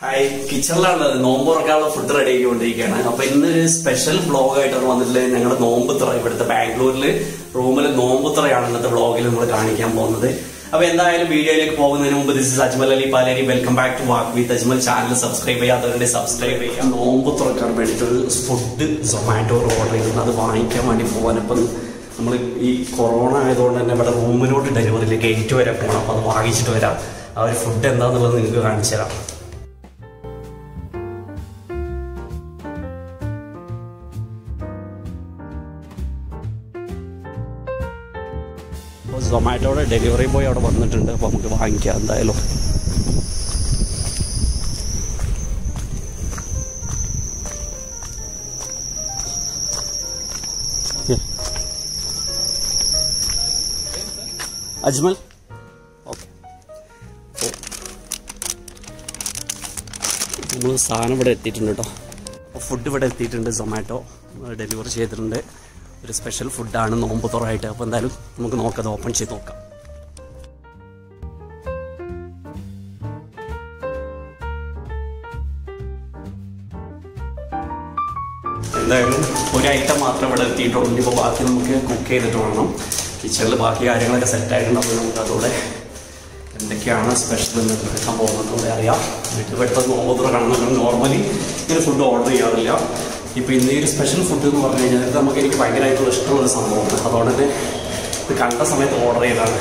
Hi കിച്ചണിലാണ് നോമ്പ് തുറക്കാനുള്ള food ready ആക്കിക്കൊണ്ടിരിക്കുകയാണ്. അപ്പൊ ഇന്നൊരു സ്പെഷ്യൽ ബ്ലോഗ് ആയിട്ടാണ് വന്നിട്ടുള്ളത് ഞങ്ങളുടെ നോമ്പ് തുറ. ഇവിടുത്തെ ബാംഗ്ലൂരിൽ റൂമിൽ നോമ്പ് തുറയാണ് ഇന്നത്തെ ബ്ലോഗിൽ നമ്മൾ കാണിക്കാൻ പോകുന്നത്. അപ്പൊ എന്തായാലും വീഡിയോയിലേക്ക് പോകുന്നതിന് മുമ്പ് this is Ajmal Ali Paleri. Welcome back to walk with Ajmal. Channel subscribe ചെയ്യാത്തവരുടെ subscribe ചെയ്യാം. നോമ്പ് തുറക്കാൻ വേണ്ടിയിട്ട് ഫുഡ് സൊമാറ്റോ ഓർഡർ ചെയ്യുന്നത് അത് വാങ്ങിക്കാൻ വേണ്ടി പോകാൻ ഇപ്പം നമ്മൾ ഈ കൊറോണ ആയതുകൊണ്ട് തന്നെ ഇവിടെ റൂമിലോട്ട് ഡെലിവറിയിൽ ഗേറ്റ് വരെ പോകണം അപ്പൊ അത് വാങ്ങിച്ചിട്ട് വരാം. ആ ഒരു ഫുഡ് എന്താണെന്നുള്ളത് നിങ്ങൾക്ക് കാണിച്ചു തരാം. സൊമാറ്റോയുടെ ഡെലിവറി ബോയ് അവിടെ വന്നിട്ടുണ്ട്. അപ്പോൾ നമുക്ക് വാങ്ങിക്കാം എന്തായാലും. അജ്മൽ. ഓക്കെ. നമ്മൾ സാധനം ഇവിടെ എത്തിയിട്ടുണ്ട് കേട്ടോ. ഫുഡ് ഇവിടെ എത്തിയിട്ടുണ്ട് സൊമാറ്റോ. ഡെലിവറി ചെയ്തിട്ടുണ്ട്. ഒരു സ്പെഷ്യൽ ഫുഡാണ് നോമ്പ് തുറയായിട്ട്. അപ്പോൾ എന്തായാലും നമുക്ക് നോക്കാം അത് ഓപ്പൺ ചെയ്ത് നോക്കാം. എന്തായാലും ഒരു ഐറ്റം മാത്രം ഇവിടെ എത്തിയിട്ടുള്ളൂ ഇനിയിപ്പോൾ ബാക്കി നമുക്ക് കുക്ക് ചെയ്തിട്ട് വേണം. കിച്ചണിൽ ബാക്കി കാര്യങ്ങളൊക്കെ സെറ്റ് അപ്പോൾ നമുക്ക് അതോടെ എന്തൊക്കെയാണ് സ്പെഷ്യൽ എന്ന് എടുക്കാൻ പോകുന്നത് അറിയാം. വീട്ടിൽ പെട്ടെന്ന് നോമ്പ് കാണുന്നുണ്ടെങ്കിൽ നോർമലി ഇങ്ങനെ ഫുഡ് ഓർഡർ ചെയ്യാറില്ല. ഇപ്പോൾ ഇന്ന് ഈ ഒരു സ്പെഷ്യൽ ഫുഡ് എന്ന് പറഞ്ഞു കഴിഞ്ഞാൽ ഇത് നമുക്ക് എനിക്ക് ഭയങ്കരമായിട്ടുള്ള ഇഷ്ടമുള്ള സംഭവമാണ്. അതുകൊണ്ട് തന്നെ ഇത് കണ്ട സമയത്ത് ഓർഡർ ചെയ്താണ്.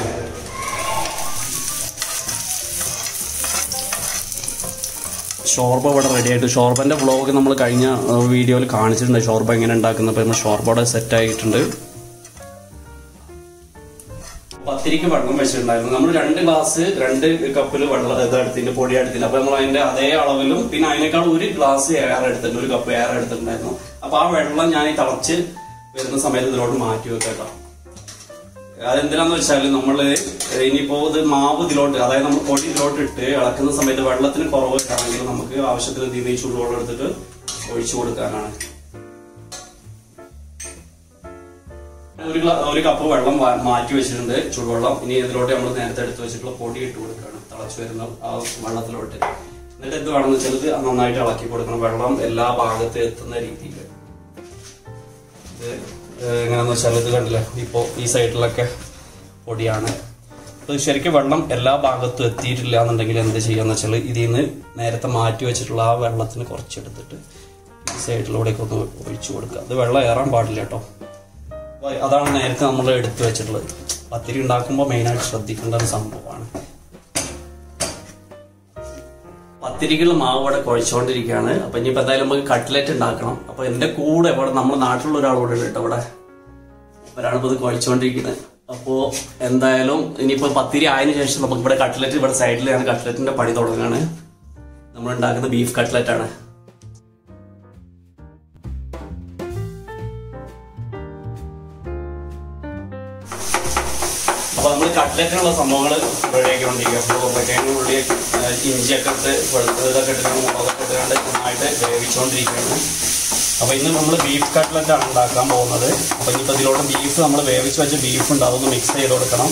ഷോർബ ഇവിടെ റെഡി ആയിട്ട്. ഷോർബന്റെ വ്ളോഗ് നമ്മൾ കഴിഞ്ഞ വീഡിയോയിൽ കാണിച്ചിട്ടുണ്ട്. ഷോർബ എങ്ങനെ ഉണ്ടാക്കുന്നത്. അപ്പോൾ നമ്മൾ ഷോർബയുടെ സെറ്റ് ആയിട്ടുണ്ട്. പത്തിരിക്ക് വെള്ളം വെച്ചിട്ടുണ്ടായിരുന്നു. നമ്മൾ രണ്ട് ഗ്ലാസ് രണ്ട് കപ്പിൽ വെള്ളം ഇതെടുത്തിന്റെ പൊടി എടുത്തില്ല അപ്പൊ നമ്മൾ അതിന്റെ അതേ അളവിലും പിന്നെ അതിനേക്കാൾ ഒരു ഗ്ലാസ് എയർ എടുത്തിട്ടുണ്ട് ഒരു കപ്പ് എയർ എടുത്തിട്ടുണ്ടായിരുന്നു. അപ്പൊ ആ വെള്ളം ഞാൻ ഈ തിളച്ച് വരുന്ന സമയത്ത് ഇതിലോട്ട് മാറ്റി വെക്കാം അതെന്തിനാന്ന് വെച്ചാൽ നമ്മൾ ഇനിയിപ്പോ ഇത് മാവ് ഇതിലോട്ട് അതായത് നമ്മൾ പൊടി ഇതിലോട്ട് ഇട്ട് ഇളക്കുന്ന സമയത്ത് വെള്ളത്തിന് കുറവ് കിട്ടാണെങ്കിൽ നമുക്ക് ആവശ്യത്തിന് തീരെ ചൂടുവെള്ളം എടുത്തിട്ട് ഒഴിച്ചു കൊടുക്കാനാണ്. ഒരു ഒരു കപ്പ് വെള്ളം മാറ്റി വെച്ചിട്ടുണ്ട് ചൂടുവെള്ളം. ഇനി ഇതിലോട്ട് നമ്മൾ നേരത്തെ എടുത്ത് വെച്ചിട്ടുള്ള പൊടി ഇട്ട് കൊടുക്കുകയാണ്. തിളച്ചു വരുന്ന ആ വെള്ളത്തിലോട്ട്. എന്നിട്ട് എന്ത് വേണമെന്ന് വെച്ചാൽ നന്നായിട്ട് ഇളക്കി കൊടുക്കണം. വെള്ളം എല്ലാ ഭാഗത്തും എത്തുന്ന രീതിയിൽ ഇത് എങ്ങനെയാന്ന് വെച്ചാൽ ഇത് കണ്ടില്ലേ? ഇപ്പോ ഈ സൈഡിലൊക്കെ പൊടിയാണ്. ഇത് ശരിക്കും വെള്ളം എല്ലാ ഭാഗത്തും എത്തിയിട്ടില്ല എന്നുണ്ടെങ്കിൽ എന്ത് ചെയ്യാന്ന് വെച്ചാൽ ഇതിൽ നിന്ന് നേരത്തെ മാറ്റി വെച്ചിട്ടുള്ള ആ വെള്ളത്തിന് കുറച്ചെടുത്തിട്ട് ഈ സൈഡിലൂടെയൊക്കെ ഒന്ന് ഒഴിച്ചു കൊടുക്കുക. അത് വെള്ളം ഏറാൻ പാടില്ല കേട്ടോ. അപ്പൊ അതാണ് നേരത്തെ നമ്മൾ എടുത്തു വെച്ചിട്ടുള്ളത്. പത്തിരി ഉണ്ടാക്കുമ്പോൾ മെയിനായിട്ട് ശ്രദ്ധിക്കേണ്ട ഒരു സംഭവമാണ്. പത്തിരികൾ മാവ് ഇവിടെ കുഴച്ചുകൊണ്ടിരിക്കുകയാണ് അപ്പൊ ഇനിയിപ്പോ എന്തായാലും നമുക്ക് കട്ട്ലറ്റ് ഉണ്ടാക്കണം. അപ്പൊ എന്റെ കൂടെ ഇവിടെ നമ്മുടെ നാട്ടിലുള്ള ഒരാളോട് കേട്ടോ ഇവിടെ. ഒരാളിപ്പോ ഇത് കുഴച്ചുകൊണ്ടിരിക്കുന്നത് അപ്പോ എന്തായാലും ഇനിയിപ്പോ പത്തിരി ആയതിനു ശേഷം നമുക്ക് ഇവിടെ കട്ട്ലറ്റ് ഇവിടെ സൈഡിലാണ് കട്ട്ലറ്റിന്റെ പണി തുടങ്ങുകയാണ് നമ്മൾ ഉണ്ടാക്കുന്ന ബീഫ് കട്ട്ലറ്റ് കട്ട്ലറ്റിനുള്ള സംഭവങ്ങൾ റെഡിയാക്കിക്കൊണ്ടിരിക്കുക അപ്പോൾ ഉരുളക്കിഴങ്ങ് ഉള്ളി ആ, ഇഞ്ചിയൊക്കെ ഇട്ട് വെളുത്ത ഇതൊക്കെ ഇട്ട് മുളകൊക്കെ ഇട്ടുകൊണ്ട് നന്നായിട്ട് വേവിച്ചുകൊണ്ടിരിക്കുകയാണ്. അപ്പോൾ ഇന്ന് നമ്മൾ ബീഫ് കട്ട്ലറ്റാണ് ഉണ്ടാക്കാൻ പോകുന്നത്. അപ്പോൾ ഇനിയിപ്പോൾ ഇതിലോട്ട് ബീഫ് നമ്മൾ വേവിച്ച് വെച്ച ബീഫ് ഉണ്ട് അതൊന്ന് മിക്സ് ചെയ്ത് കൊടുക്കണം.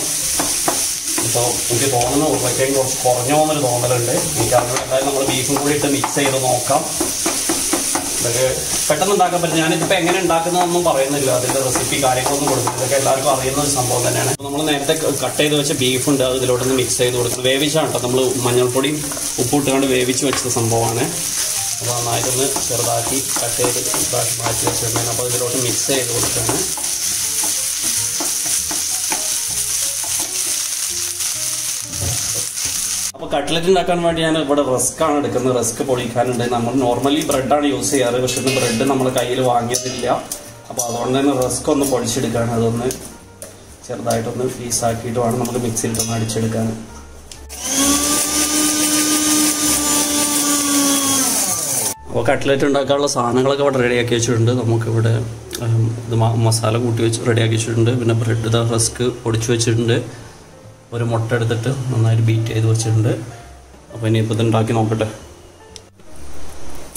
ഇപ്പോൾ എനിക്ക് തോന്നുന്നു ഉരുളക്കിഴങ്ങ് കുറച്ച് കുറഞ്ഞു പോകുന്നൊരു തോന്നലുണ്ട്. എനിക്ക് അറിഞ്ഞു എന്തായാലും നമ്മൾ ബീഫും കൂടി ഇട്ട് മിക്സ് ചെയ്ത് നോക്കാം. ഇതൊക്കെ പെട്ടെന്ന് ഉണ്ടാക്കാൻ പറ്റും ഞാനിപ്പോൾ എങ്ങനെ ഉണ്ടാക്കുന്നതൊന്നും പറയുന്നില്ല. അതിന്റെ റെസിപ്പി കാര്യങ്ങളൊന്നും കൊടുക്കുന്നില്ല ഇതൊക്കെ എല്ലാവർക്കും അറിയുന്ന ഒരു സംഭവം തന്നെയാണ്. നമ്മൾ നേരത്തെ കട്ട് ചെയ്ത് വെച്ച ബീഫ് ഉണ്ട്. അത് ഇതിലോട്ടൊന്ന് മിക്സ് ചെയ്ത് കൊടുക്കുന്നത് വേവിച്ചാണ് കേട്ടോ നമ്മൾ മഞ്ഞൾപ്പൊടിയും ഉപ്പിട്ടുകൊണ്ട് വേവിച്ച് വെച്ച സംഭവമാണ്. അപ്പോൾ നന്നായിട്ടൊന്ന് ചെറുതാക്കി കട്ട് ചെയ്ത് മാറ്റി വെച്ചിട്ടുണ്ടായിരുന്നു അപ്പോൾ ഇതിലോട്ട് മിക്സ് ചെയ്ത് കൊടുക്കുകയാണ്. അപ്പോൾ കട്ട്ലറ്റ് ഉണ്ടാക്കാൻ വേണ്ടി ഞാൻ ഇവിടെ റസ്ക് ആണ് എടുക്കുന്നത്. റസ്ക് പൊടിക്കാനുണ്ട് നമ്മൾ നോർമലി ബ്രെഡാണ് യൂസ് ചെയ്യാറ്. പക്ഷെ ഇന്ന് ബ്രെഡ് നമ്മൾ കയ്യിൽ വാങ്ങിയതില്ല. അപ്പോൾ അതുകൊണ്ട് തന്നെ റസ്ക് ഒന്ന് പൊടിച്ചെടുക്കാൻ അതൊന്ന് ചെറുതായിട്ടൊന്ന് പീസാക്കിയിട്ട് വേണം നമുക്ക് മിക്സിയിലിട്ടൊന്ന് അടിച്ചെടുക്കാൻ. അപ്പോൾ കട്ട്ലറ്റ് ഉണ്ടാക്കാനുള്ള സാധനങ്ങളൊക്കെ ഇവിടെ ആക്കി വെച്ചിട്ടുണ്ട്. നമുക്കിവിടെ ഇത് മസാല കൂട്ടി വെച്ച് റെഡിയാക്കി വെച്ചിട്ടുണ്ട്. പിന്നെ ബ്രെഡ് റസ്ക് പൊടിച്ചു വെച്ചിട്ടുണ്ട്. ഒരു മുട്ട എടുത്തിട്ട് നന്നായിട്ട് ബീറ്റ് ചെയ്ത് വെച്ചിട്ടുണ്ട്. അപ്പോൾ ഇനി ഇത് ഉണ്ടാക്കി നോക്കട്ടെ.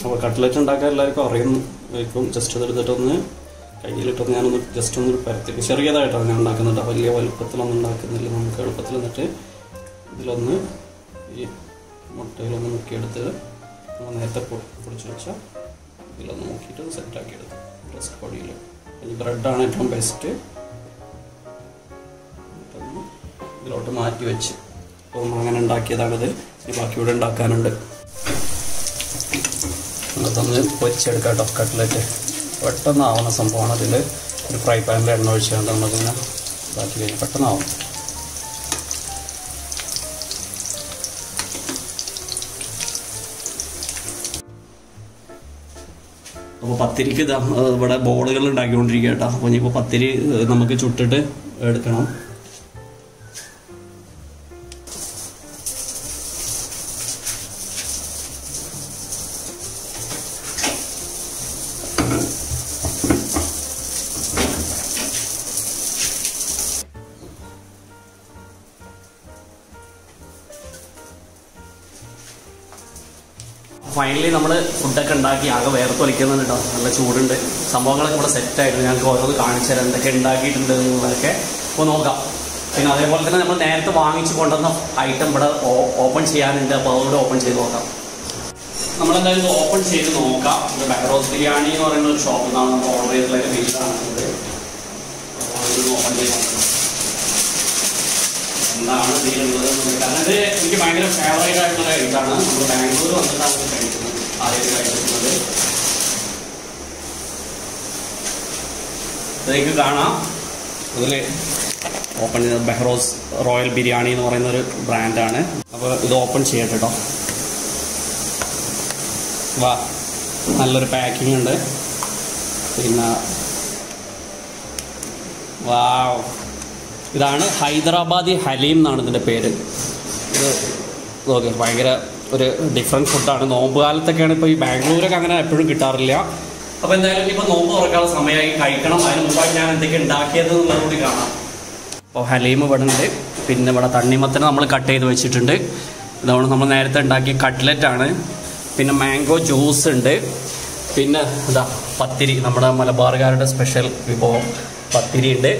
അപ്പോൾ കട്ട്ലറ്റ് ഉണ്ടാക്കാൻ എല്ലാവർക്കും അറിയുമായിരിക്കും ജസ്റ്റ് ഇതെടുത്തിട്ടൊന്ന് കയ്യിലിട്ടൊന്ന് ഞാനൊന്ന് ജസ്റ്റ് ഒന്ന് പരത്തി ചെറിയതായിട്ടാണ് ഞാൻ ഉണ്ടാക്കുന്നുണ്ട് വലിയ വലുപ്പത്തിലൊന്നും ഉണ്ടാക്കുന്നില്ല. നമുക്ക് എളുപ്പത്തിൽ എന്നിട്ട് ഇതിലൊന്ന് ഈ മുട്ടയിലൊന്ന് മുക്കിയെടുത്ത് നമ്മൾ നേരത്തെ പൊടിച്ച് വെച്ച ഇതിലൊന്ന് നോക്കിയിട്ട് സെറ്റാക്കി എടുക്കും ബ്രസ്റ്റ് പൊടിയിൽ ബ്രെഡാണ് ഏറ്റവും ബെസ്റ്റ് ഇതിലോട്ട് മാറ്റി വെച്ച്. അപ്പോൾ അങ്ങനെ ഉണ്ടാക്കിയതാണിത് ഇനി ബാക്കി ഇവിടെ ഉണ്ടാക്കാനുണ്ട്. അതൊന്ന് പൊരിച്ചെടുക്കാം കേട്ടോ കട്ട്ലറ്റ്. പെട്ടെന്നാവുന്ന സംഭവമാണ് അതിൽ ഒരു ഫ്രൈ പാനിൽ എണ്ണ ഒഴിച്ച് നമുക്കിങ്ങനെ ഇതാക്കി കഴിഞ്ഞാൽ പെട്ടെന്നാവും. അപ്പോൾ പത്തിരിക്ക് ഇവിടെ ബോളുകൾ ഉണ്ടാക്കിക്കൊണ്ടിരിക്കുക കേട്ടോ. അപ്പോൾ ഇനിയിപ്പോൾ പത്തിരി നമുക്ക് ചുട്ടിട്ട് എടുക്കണം. ഫൈനലി നമ്മൾ ഫുഡൊക്കെ ഉണ്ടാക്കി ആകെ വേർത്തൊലിക്കുന്നുണ്ട് കേട്ടോ. നല്ല ചൂടുണ്ട്. സംഭവങ്ങളൊക്കെ ഇവിടെ സെറ്റായിരുന്നു ഞങ്ങൾക്ക് ഓരോന്ന് കാണിച്ചു തരാം. എന്തൊക്കെ ഉണ്ടാക്കിയിട്ടുണ്ട് എന്നുള്ളതൊക്കെ അപ്പോൾ നോക്കാം. പിന്നെ അതേപോലെ തന്നെ നമ്മൾ നേരത്തെ വാങ്ങിച്ചു കൊണ്ടുവന്ന ഐറ്റം ഇവിടെ ഓപ്പൺ ചെയ്യാനുണ്ട്. അപ്പോൾ അതുകൂടെ ഓപ്പൺ ചെയ്ത് നോക്കാം. നമ്മളെന്തായാലും ഓപ്പൺ ചെയ്ത് നോക്കാം. ഇത് ബഹറോസ് ബിരിയാണി എന്ന് പറയുന്ന ഒരു ഷോപ്പിൽ നിന്നാണ് നമ്മൾ ഓർഡർ ചെയ്തിട്ടുള്ള ഒരു ഇത്. ഓപ്പൺ ചെയ്ത് നോക്കാം. എന്താണ് ഇതിലുള്ളത് കാരണം എനിക്ക് ഭയങ്കര ഫേവറേറ്റ് ആയിട്ടുള്ള ഇതാണ്. നമ്മൾ ബാംഗ്ലൂർ വന്നിട്ടാണ് കഴിക്കുന്നത്. ആദ്യമായിട്ട് കഴിക്കുന്നത്. ഇതിലേക്ക് കാണാം. അതിൽ ഓപ്പൺ ചെയ്ത ബെഹ്റോസ് റോയൽ ബിരിയാണി എന്ന് പറയുന്ന ഒരു ബ്രാൻഡാണ്. അപ്പോൾ ഇത് ഓപ്പൺ ചെയ്യട്ടെ കേട്ടോ. വാ നല്ലൊരു പാക്കിംഗ് ഉണ്ട്. പിന്നെ വാവ്. ഇതാണ് ഹൈദരാബാദി ഹലീം എന്നാണ് ഇതിന്റെ പേര്. ഇത് നോക്കി ഭയങ്കര ഒരു ഡിഫറെന്റ് ഫുഡാണ് നോമ്പ് കാലത്തൊക്കെയാണ് ഇപ്പോൾ ഈ ബാംഗ്ലൂരൊക്കെ അങ്ങനെ എപ്പോഴും കിട്ടാറില്ല. അപ്പോൾ എന്തായാലും ഇപ്പോൾ നോമ്പ് തുറക്കാനുള്ള സമയമായി. കഴിക്കണം. അതിന് മുമ്പായി ഞാൻ എന്തൊക്കെ ഉണ്ടാക്കിയത് എന്നുള്ളത് കൂടി കാണാം. അപ്പോൾ ഹലീം ഇവിടെ ഉണ്ട് പിന്നെ ഇവിടെ തണ്ണിമത്തനെ നമ്മൾ കട്ട് ചെയ്ത് വെച്ചിട്ടുണ്ട്. ഇതാണ് നമ്മൾ നേരത്തെ ഉണ്ടാക്കിയ കട്ട്ലറ്റ് ആണ്. പിന്നെ മാംഗോ ജ്യൂസ് ഉണ്ട്. പിന്നെ എന്താ പത്തിരി. നമ്മുടെ മലബാറുകാരുടെ സ്പെഷ്യൽ വിഭവം പത്തിരി ഉണ്ട്.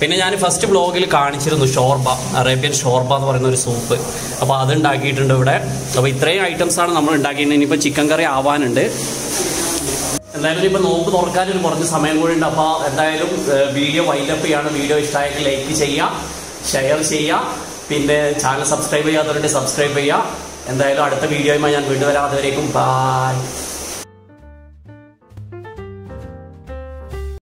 പിന്നെ ഞാൻ ഫസ്റ്റ് ബ്ലോഗിൽ കാണിച്ചിരുന്നു ഷോർബ അറേബ്യൻ ഷോർബ എന്ന് പറയുന്ന ഒരു സൂപ്പ് അപ്പോൾ അത് ഉണ്ടാക്കിയിട്ടുണ്ട് ഇവിടെ. അപ്പോൾ ഇത്രയും ഐറ്റംസ് ആണ് നമ്മൾ ഉണ്ടാക്കിയിട്ടുണ്ട് ഇനിയിപ്പോൾ ചിക്കൻ കറി ആവാനുണ്ട്. എന്തായാലും ഇപ്പോൾ നോമ്പ് തുറക്കാൻ ഒരു കുറച്ച് സമയം കൂടി ഉണ്ട്. അപ്പോൾ എന്തായാലും വീഡിയോ വൈൻഡപ്പ് ചെയ്യാണ്. വീഡിയോ ഇഷ്ടമായെങ്കിൽ ലൈക്ക് ചെയ്യുക ഷെയർ ചെയ്യുക പിന്നെ ചാനൽ സബ്സ്ക്രൈബ് ചെയ്യാത്തവരുണ്ട് സബ്സ്ക്രൈബ് ചെയ്യുക എന്തായാലും അടുത്ത വീഡിയോയുമായി ഞാൻ വീണ്ടും വരാം. ബൈ